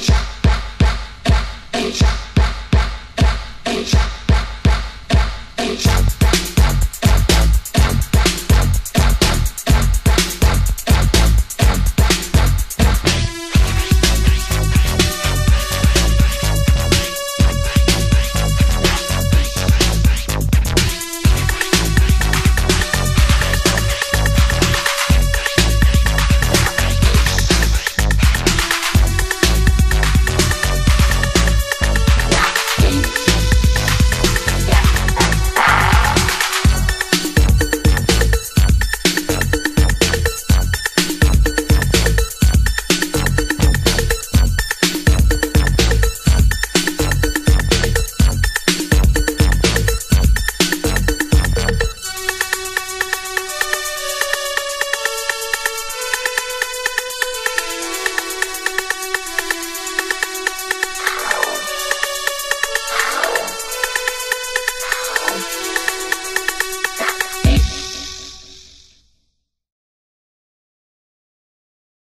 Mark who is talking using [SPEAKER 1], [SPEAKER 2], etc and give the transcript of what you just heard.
[SPEAKER 1] Jack